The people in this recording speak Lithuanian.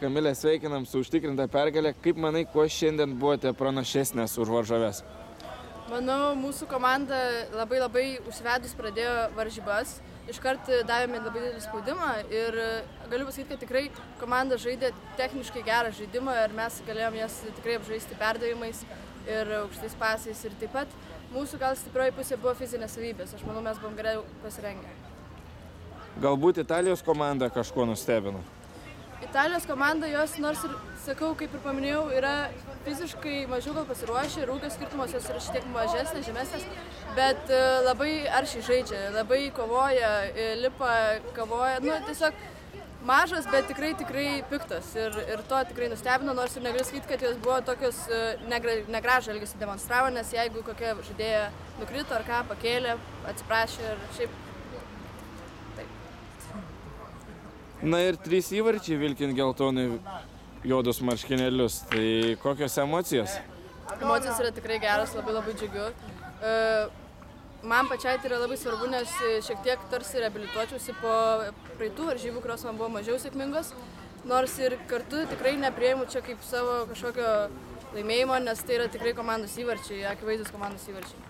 Kamilė, sveikinam su užtikrinta pergalė. Kaip manai, kuo šiandien buvote pranašesnės už varžovės? Manau, mūsų komanda labai labai užsivedus pradėjo varžybas. Iškart davėme labai didelį spaudimą ir galiu pasakyti, kad tikrai komanda žaidė techniškai gerą žaidimą ir mes galėjom jas tikrai apžaisti perdavimais ir aukštais pasais. Ir taip pat mūsų gal stiprioji pusė buvo fizinės savybės. Aš manau, mes buvom gerai pasirengę. Galbūt Italijos komanda kažkuo nustebino. Italijos komanda jos, nors ir, sakau, kaip ir paminėjau, yra fiziškai mažiau gal pasiruošę, rūgio skirtumas jos yra šiek tiek mažesnės, žemesnės, bet e, labai aršiai žaidžia, labai kovoja, e, lipa, kovoja, nu tiesiog mažas, bet tikrai tikrai piktas ir, ir to tikrai nustebino, nors ir negaliu sakyti, kad jos buvo tokios e, negra, negražą elgesį demonstravo, nes jeigu kokia žaidėja nukrito ar ką, pakėlė, atsiprašė ir šiaip Na ir trys įvarčiai vilkint geltonai juodus marškinėlius. Tai kokios emocijos? Emocijos yra tikrai geros, labai labai džiugiu. E, man pačiai tai yra labai svarbu, nes šiek tiek tarsi reabilituočiausi po praeitų varžybų, kurios man buvo mažiau sėkmingos. Nors ir kartu tikrai neprieimu čia kaip savo kažkokio laimėjimo, nes tai yra tikrai komandos įvarčiai, akivaizdus komandos įvarčiai.